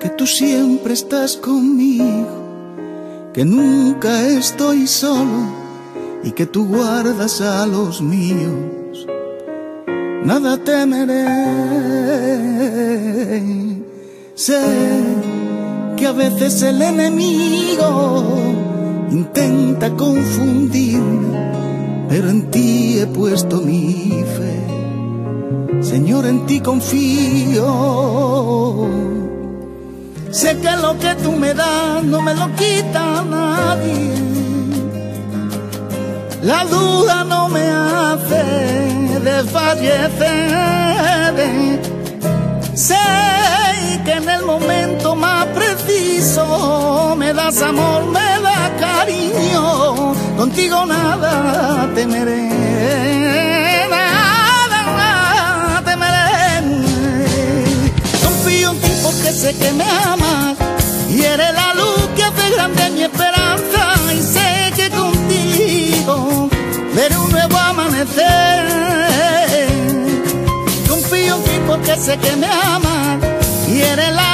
que tú siempre estás conmigo, que nunca estoy solo y que tú guardas a los míos. Nada temeré. Sé que a veces el enemigo intenta confundirme, pero en ti he puesto mi fe. Señor, en ti confío. Sé que lo que tú me das no me lo quita nadie. La duda no me hace desfallecer. Sé que en el momento más preciso me das amor, me das cariño. Contigo nada temeré. Sé que me amas y eres la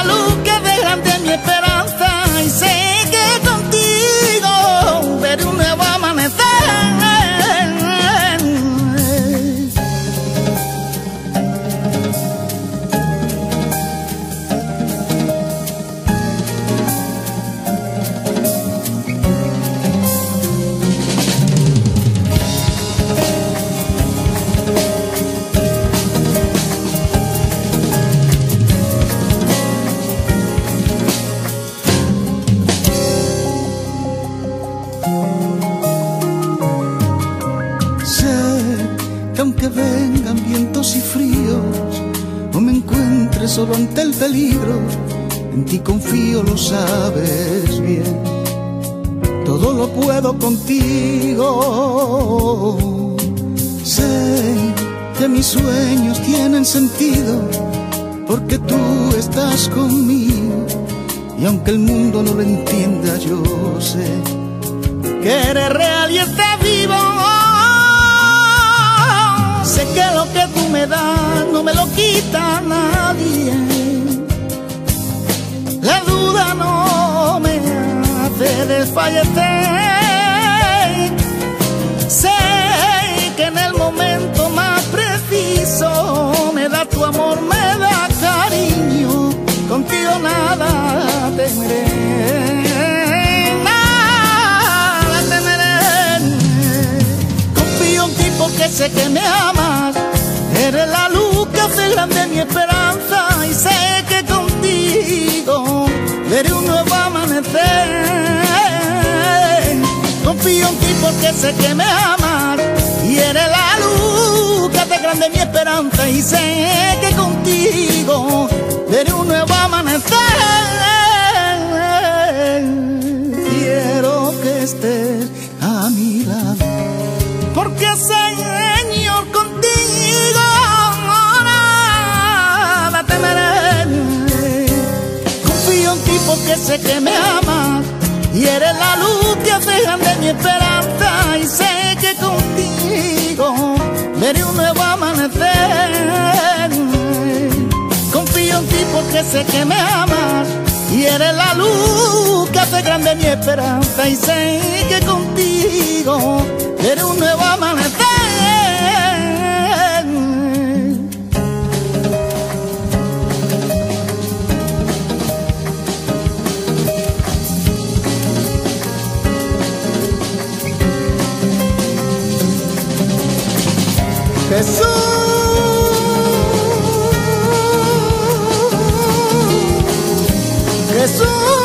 Sé que aunque vengan vientos y fríos, no me encuentres solo ante el peligro. En ti confío, lo sabes bien. Todo lo puedo contigo. Sé que mis sueños tienen sentido porque tú estás conmigo. Y aunque el mundo no lo entienda, yo sé que eres real y estás vivo. Sé que lo que tú me das no me lo quita nadie. La duda no me hace desfallecer. Sé que me amas. Eres la luz que hace grande mi esperanza y sé que contigo veré un nuevo amanecer. Confío en ti porque sé que me amas y eres la luz que hace grande mi esperanza y sé que contigo veré un nuevo amanecer. Quiero que estés a mi lado sé que me amas y eres la luz que hace grande mi esperanza y sé que contigo veré un nuevo amanecer. Confío en ti porque sé que me amas y eres la luz que hace grande mi esperanza y sé que contigo veré un nuevo amanecer. Jesús, Jesús.